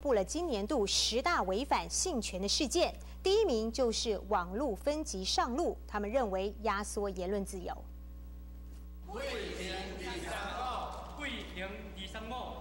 布了今年度十大违反性权的事件，第一名就是网路分级上路，他们认为压缩言论自由。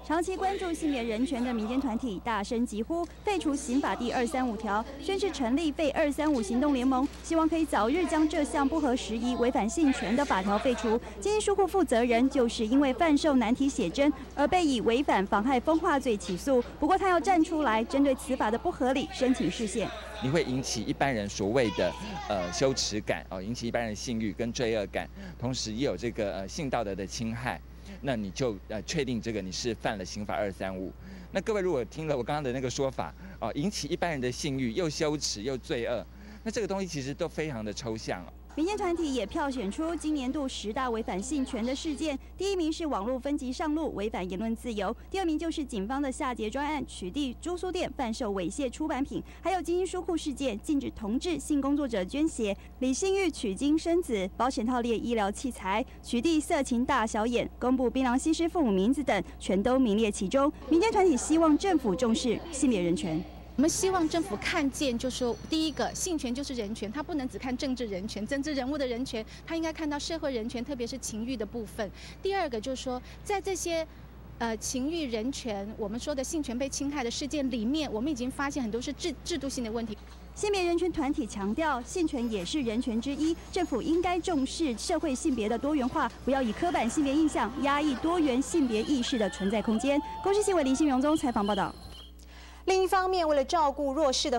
长期关注性别人权的民间团体大声疾呼废除刑法第二三五条，宣誓成立废二三五行动联盟，希望可以早日将这项不合时宜、违反性权的法条废除。经济书库负责人就是因为贩售难题写真而被以违反妨害风化罪起诉，不过他要站出来针对此法的不合理申请释宪。你会引起一般人所谓的呃羞耻感哦，引起一般人性欲跟罪恶感，同时也有这个呃性道德的侵害。那你就呃确定这个你是犯了刑法二三五。那各位如果听了我刚刚的那个说法，啊，引起一般人的性欲，又羞耻又罪恶，那这个东西其实都非常的抽象。民间团体也票选出今年度十大违反性权的事件，第一名是网络分级上路，违反言论自由；第二名就是警方的夏节专案，取缔租书店贩售猥亵出版品；还有精英书库事件，禁止同志性工作者捐血；李信玉取经生子，保险套列医疗器材，取缔色情大小眼，公布槟榔西施父母名字等，全都名列其中。民间团体希望政府重视性别人权。我们希望政府看见，就是说第一个，性权就是人权，它不能只看政治人权、政治人物的人权，它应该看到社会人权，特别是情欲的部分。第二个就是说，在这些呃情欲人权，我们说的性权被侵害的事件里面，我们已经发现很多是制制度性的问题。性别人权团体强调，性权也是人权之一，政府应该重视社会性别的多元化，不要以刻板性别印象压抑多元性别意识的存在空间。公视新闻林信荣宗采访报道。另一方面，为了照顾弱势的。